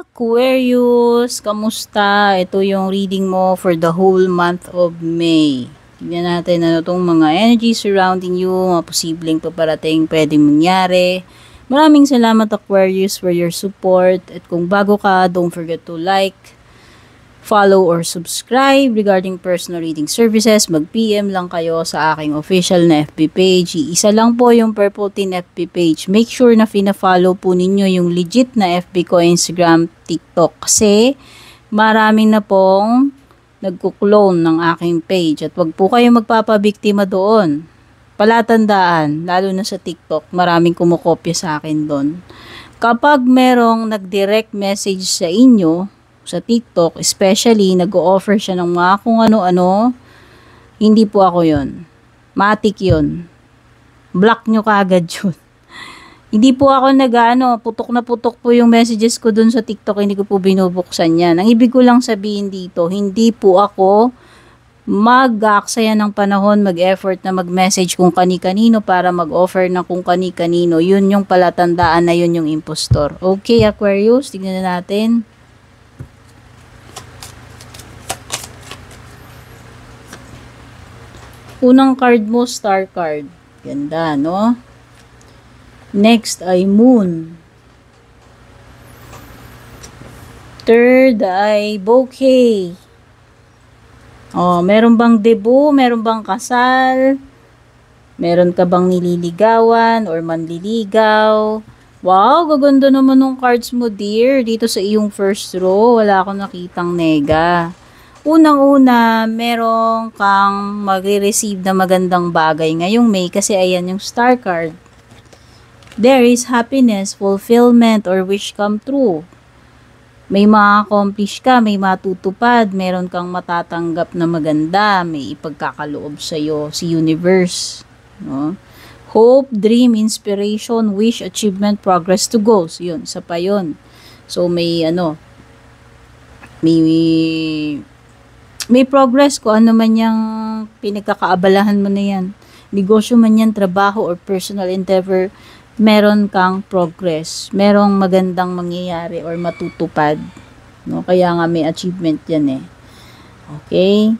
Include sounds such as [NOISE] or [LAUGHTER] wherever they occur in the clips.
Aquarius, kamusta? Ito yung reading mo for the whole month of May. Tignan natin ano tong mga energy surrounding you, mga posibleng paparating pwedeng mangyari. Maraming salamat Aquarius for your support. At kung bago ka, don't forget to like, follow or subscribe regarding personal reading services, mag-PM lang kayo sa aking official na FB page. Isa lang po yung Purple Tin FB page. Make sure na fina-follow po ninyo yung legit na FB ko, Instagram, TikTok. Kasi maraming na pong nagkuklone ng aking page. At wag po kayo magpapabiktima doon. Palatandaan, lalo na sa TikTok, maraming kumukopya sa akin doon. Kapag merong nag-direct message sa inyo, sa TikTok, especially nag-o-offer siya ng mga kung ano-ano, hindi po ako yon Matik yon Block nyo kaagad [LAUGHS] yun. hindi po ako nag-ano, putok na putok po yung messages ko dun sa TikTok, hindi ko po binubuksan yan. Ang ibig ko lang sabihin dito, hindi po ako mag-aaksaya ng panahon, mag-effort na mag-message kung kani-kanino para mag-offer na kung kani-kanino. Yun yung palatandaan na yun yung impostor. Okay, Aquarius, tignan na natin. Unang card mo, star card. Ganda, no? Next ay moon. Third ay bouquet. Oh, meron bang debut? Meron bang kasal? Meron ka bang nililigawan or manliligaw? Wow, gaganda naman ng cards mo, dear. Dito sa iyong first row, wala akong nakitang nega. Unang-una, meron kang magre-receive na magandang bagay ngayong May kasi ayan yung star card. There is happiness, fulfillment, or wish come true. May ma-accomplish ka, may matutupad, meron kang matatanggap na maganda, may ipagkakaloob sa iyo si universe. No? Hope, dream, inspiration, wish, achievement, progress to goals. Yun, sa pa yun. So, may ano, may may progress ko ano man yung pinagkakaabalahan mo na yan. Negosyo man yan, trabaho or personal endeavor, meron kang progress. Merong magandang mangyayari or matutupad. No? Kaya nga may achievement yan eh. Okay?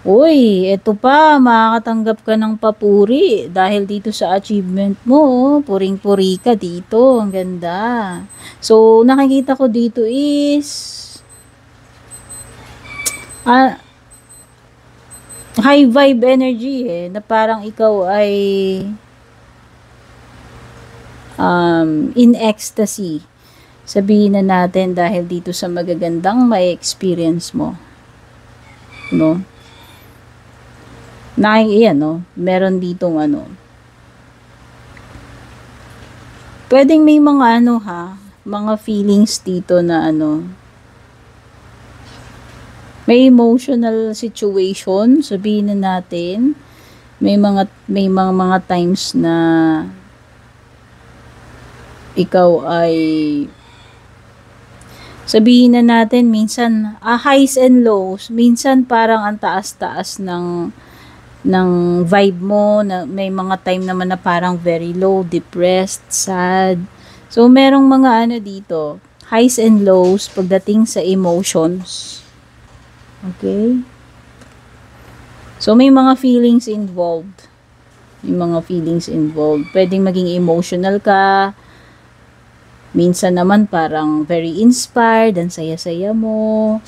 Uy, eto pa, makakatanggap ka ng papuri dahil dito sa achievement mo, oh. puring-puri ka dito, ang ganda. So, nakikita ko dito is, ah, high vibe energy eh, na parang ikaw ay um, in ecstasy. Sabihin na natin dahil dito sa magagandang may experience mo. No? Na, yan, no? Meron ditong ano. Pwedeng may mga ano ha, mga feelings dito na ano, may emotional situation, sabihin na natin, may mga may mga mga times na ikaw ay sabihin na natin minsan ah, highs and lows. Minsan parang ang taas-taas ng ng vibe mo na may mga time naman na parang very low depressed sad. So merong mga ano dito highs and lows pagdating sa emotions Okay? So, may mga feelings involved. May mga feelings involved. Pwedeng maging emotional ka. Minsan naman parang very inspired, ang saya-saya mo.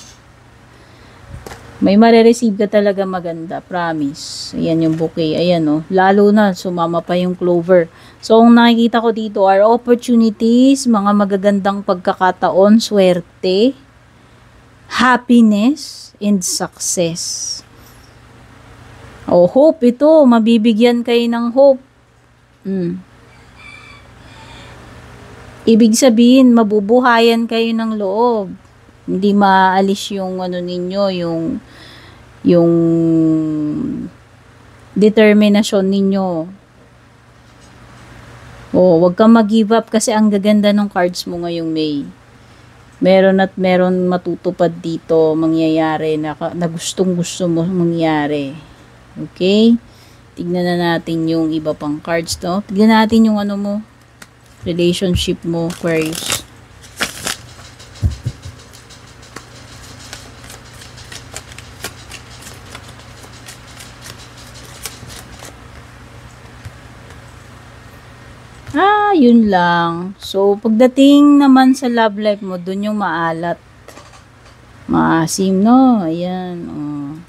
May marireceive ka talaga maganda, promise. Ayan yung bouquet, ayan o. Oh. Lalo na, sumama pa yung clover. So, ang nakikita ko dito are opportunities, mga magagandang pagkakataon, swerte, happiness, and success. O, oh, hope ito, mabibigyan kayo ng hope. Mm. Ibig sabihin, mabubuhayan kayo ng loob. Hindi maalis yung ano ninyo, yung yung determinasyon ninyo. Oh, wag kang mag-give up kasi ang gaganda ng cards mo ngayong May meron at meron matutupad dito mangyayari na, na gustong gusto mo mangyari. Okay? Tignan na natin yung iba pang cards to. Tignan natin yung ano mo, relationship mo, Aquarius. Ah, yun lang. So, pagdating naman sa love life mo, dun yung maalat. Maasim, no? Ayan, oh.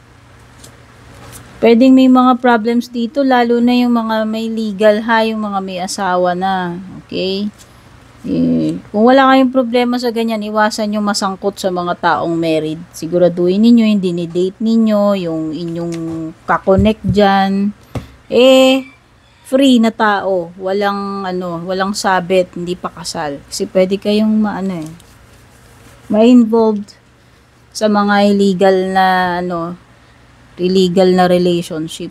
Pwedeng may mga problems dito, lalo na yung mga may legal ha, yung mga may asawa na. Okay? Eh, kung wala kayong problema sa ganyan, iwasan nyo masangkot sa mga taong married. Siguraduhin ninyo, hindi ni-date ninyo, yung inyong kakonect dyan. Eh, free na tao. Walang, ano, walang sabit, hindi pa kasal. Kasi pwede kayong maano eh, ma-involved sa mga illegal na, ano, illegal na relationship.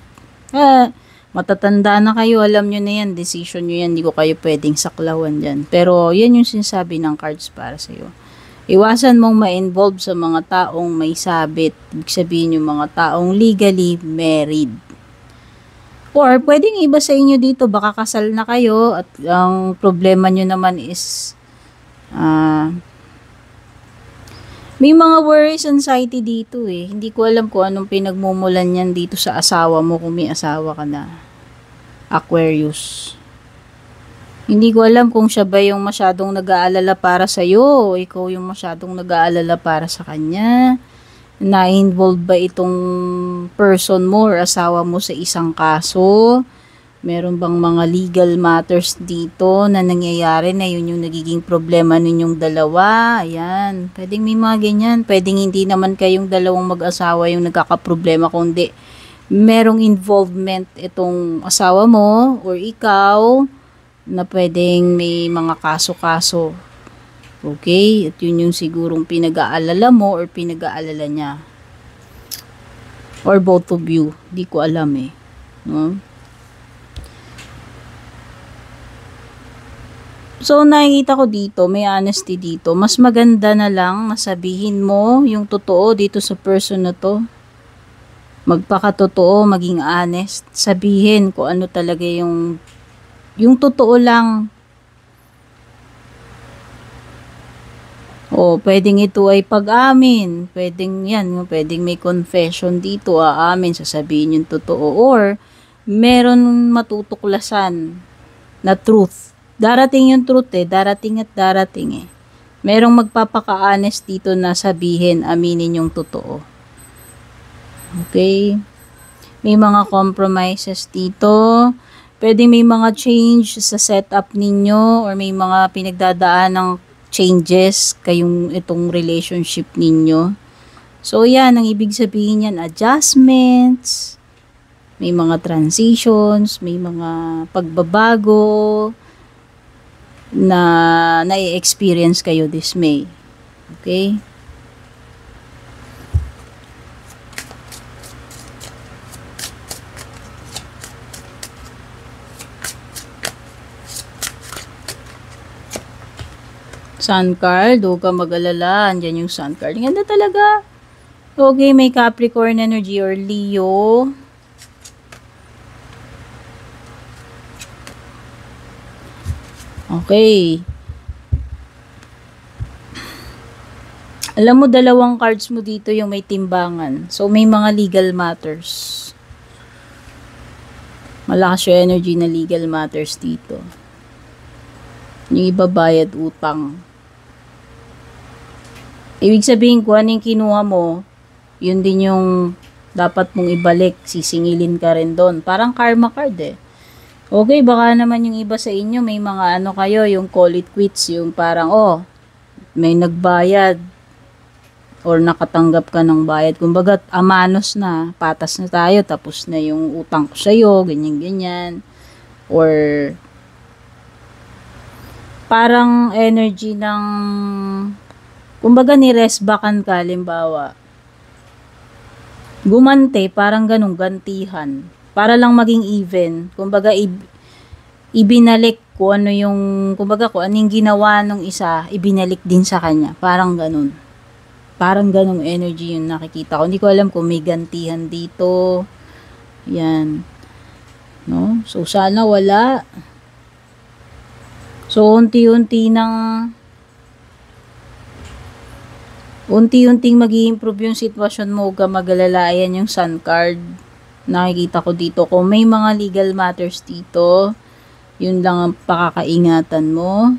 Ah, matatanda na kayo, alam nyo na yan, decision nyo yan, hindi ko kayo pwedeng saklawan dyan. Pero, yan yung sinasabi ng cards para sa'yo. Iwasan mong ma-involve sa mga taong may sabit, ibig sabihin yung mga taong legally married. Or, pwedeng iba sa inyo dito, baka kasal na kayo at ang problema nyo naman is, ah, may mga worries, anxiety dito eh. Hindi ko alam kung anong pinagmumulan yan dito sa asawa mo kung may asawa ka na. Aquarius. Hindi ko alam kung siya ba yung masyadong nag-aalala para sa'yo o ikaw yung masyadong nag-aalala para sa kanya. Na-involve ba itong person mo or asawa mo sa isang kaso? Meron bang mga legal matters dito na nangyayari na yun yung nagiging problema ninyong dalawa? Ayan. Pwedeng may mga ganyan. Pwedeng hindi naman kayong dalawang mag-asawa yung nagkakaproblema kundi merong involvement itong asawa mo or ikaw na pwedeng may mga kaso-kaso. Okay? At yun yung sigurong pinag-aalala mo or pinag-aalala niya. Or both of you. Di ko alam eh. No? So, nakikita ko dito, may honesty dito. Mas maganda na lang masabihin mo yung totoo dito sa person na to. Magpakatotoo, maging honest. Sabihin kung ano talaga yung yung totoo lang. O, pwedeng ito ay pag-amin. Pwedeng yan, pwedeng may confession dito, aamin, sasabihin yung totoo. Or, meron matutuklasan na truth darating yung truth eh, darating at darating eh. Merong magpapaka-honest dito na sabihin, aminin yung totoo. Okay? May mga compromises dito. Pwede may mga change sa setup ninyo or may mga pinagdadaan ng changes kayong itong relationship ninyo. So, yan, ang ibig sabihin yan, adjustments, may mga transitions, may mga pagbabago, na na-experience kayo this May. Okay? Sun card, huwag ka mag-alala. Andyan yung sun card. Ganda talaga. Okay, may Capricorn energy or Leo. Okay. Alam mo, dalawang cards mo dito yung may timbangan. So, may mga legal matters. Malakas yung energy na legal matters dito. Yung iba bayad utang. Ibig sabihin, kung ano kinuha mo, yun din yung dapat mong ibalik. Sisingilin ka rin doon. Parang karma card eh. Okay, baka naman yung iba sa inyo, may mga ano kayo, yung call it quits, yung parang, oh, may nagbayad or nakatanggap ka ng bayad. Kumbaga, amanos na, patas na tayo, tapos na yung utang ko sa'yo, ganyan-ganyan. Or, parang energy ng, kumbaga ni-resbakan ka, limbawa, gumante, parang ganun, gantihan para lang maging even. Kumbaga, i- ibinalik ko ano yung, kumbaga ko, anong ginawa nung isa, ibinalik din sa kanya. Parang ganun. Parang ganung energy yung nakikita ko. Hindi ko alam kung may gantihan dito. Yan. No? So, sana wala. So, unti-unti nang unti-unting mag improve yung sitwasyon mo, huwag magalala. Ayan yung sun card nakikita ko dito. Kung may mga legal matters dito, Yun lang ang pakakaingatan mo.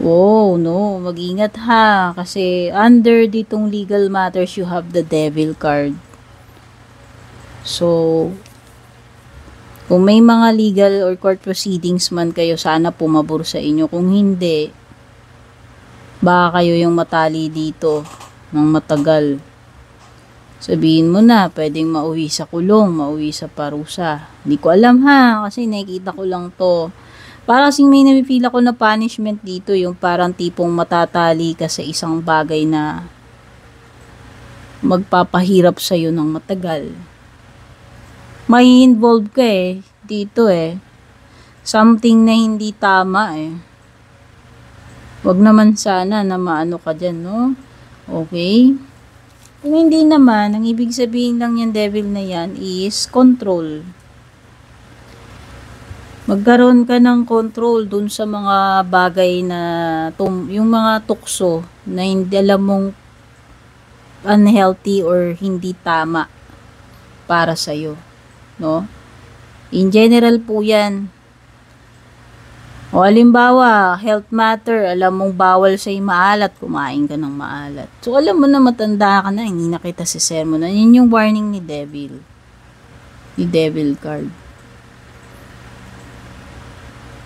Wow, no, mag-ingat ha. Kasi under ditong legal matters, you have the devil card. So, kung may mga legal or court proceedings man kayo, sana pumabor sa inyo. Kung hindi, baka kayo yung matali dito ng matagal. Sabihin mo na, pwedeng mauwi sa kulong, mauwi sa parusa. Hindi ko alam ha, kasi nakikita ko lang to. Para kasing may namifeel ako na punishment dito, yung parang tipong matatali ka sa isang bagay na magpapahirap sa'yo ng matagal. May involve ka eh, dito eh. Something na hindi tama eh. Wag naman sana na maano ka dyan, no? Okay? Kung hindi naman, ang ibig sabihin lang yung devil na yan is control magkaroon ka ng control dun sa mga bagay na tum, yung mga tukso na hindi alam mong unhealthy or hindi tama para sa iyo no in general po yan o alimbawa health matter alam mong bawal sa maalat kumain ka ng maalat so alam mo na matanda ka na hindi nakita si sermon na yun yung warning ni devil ni devil card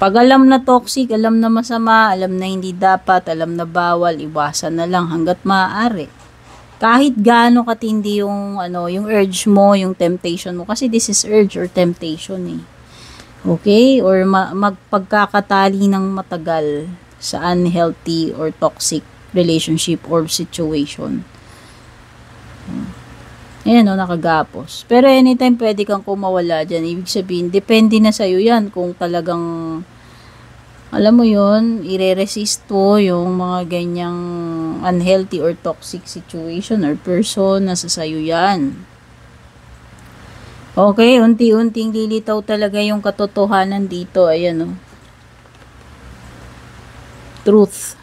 pag alam na toxic, alam na masama, alam na hindi dapat, alam na bawal, iwasan na lang hanggat maaari. Kahit gaano katindi yung ano, yung urge mo, yung temptation mo kasi this is urge or temptation eh. Okay? Or ma- magpagkakatali ng matagal sa unhealthy or toxic relationship or situation. Ayan o, nakagapos. Pero anytime pwede kang kumawala dyan. Ibig sabihin, depende na sa'yo yan kung talagang alam mo yon ire-resist mo yung mga ganyang unhealthy or toxic situation or person na sa sayo yan. Okay, unti-unting lilitaw talaga yung katotohanan dito. Ayan o. Oh. Truth.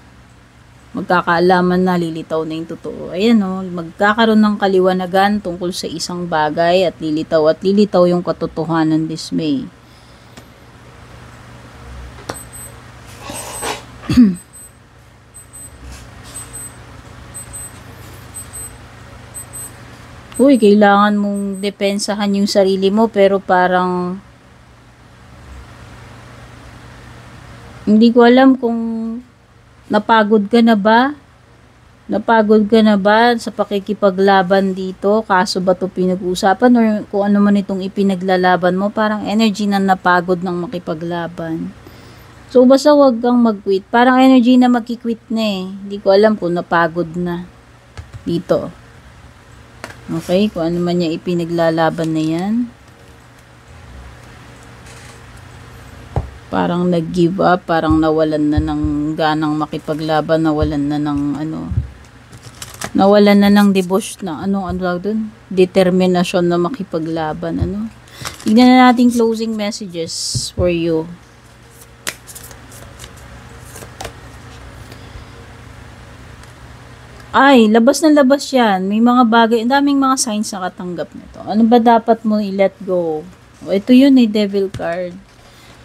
Magkakaalaman na lilitaw na yung totoo. Ayan o, oh, magkakaroon ng kaliwanagan tungkol sa isang bagay at lilitaw at lilitaw yung katotohanan this May. Uy, kailangan mong depensahan yung sarili mo pero parang hindi ko alam kung napagod ka na ba? Napagod ka na ba sa pakikipaglaban dito? Kaso ba ito pinag-uusapan or kung ano man itong ipinaglalaban mo? Parang energy na napagod ng makipaglaban. So, basta wag kang mag-quit. Parang energy na magki-quit na eh. Hindi ko alam kung napagod na dito. Okay, kung ano man niya ipinaglalaban na yan. Parang nag-give up, parang nawalan na ng ganang makipaglaban, nawalan na ng ano, nawalan na ng devotion na ano, ano doon? Determinasyon na makipaglaban, ano. Tignan na natin closing messages for you. Ay, labas na labas yan. May mga bagay, daming mga signs na katanggap nito. Ano ba dapat mo i-let go? O, ito yun eh, devil card.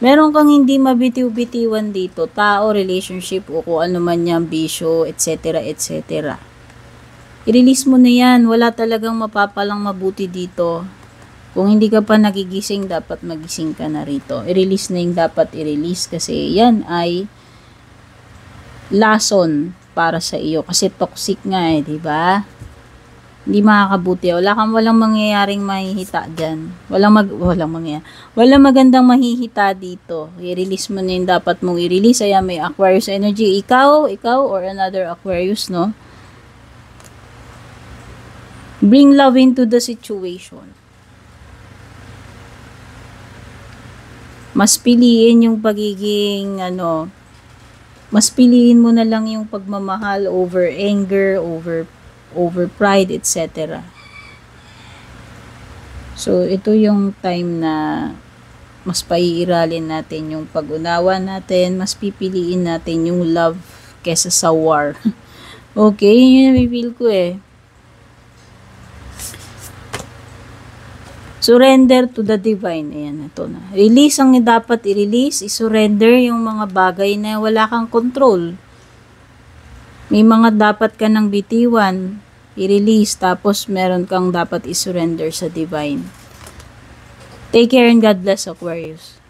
Meron kang hindi mabitiw-bitiwan dito, tao, relationship, o kung ano man yan, bisyo, etc. etc. I-release mo na yan. Wala talagang mapapalang mabuti dito. Kung hindi ka pa nagigising, dapat magising ka na rito. I-release na yung dapat i-release kasi yan ay lason para sa iyo kasi toxic nga eh, 'di ba? Hindi makakabuti. Wala kang walang mangyayaring mahihita diyan. Walang mag walang mangyayari. Walang magandang mahihita dito. I-release mo na 'yung dapat mong i-release. Ayan, may Aquarius energy. Ikaw, ikaw or another Aquarius, no? Bring love into the situation. Mas piliin yung pagiging ano, mas piliin mo na lang yung pagmamahal over anger, over over pride, etc. So, ito yung time na mas paiiralin natin yung pag-unawa natin, mas pipiliin natin yung love kesa sa war. [LAUGHS] okay, yun yung feel ko eh. Surrender to the divine. Ayan, ito na. Release ang dapat i-release. I-surrender yung mga bagay na wala kang control. May mga dapat ka nang bitiwan. I-release. Tapos meron kang dapat i-surrender sa divine. Take care and God bless Aquarius.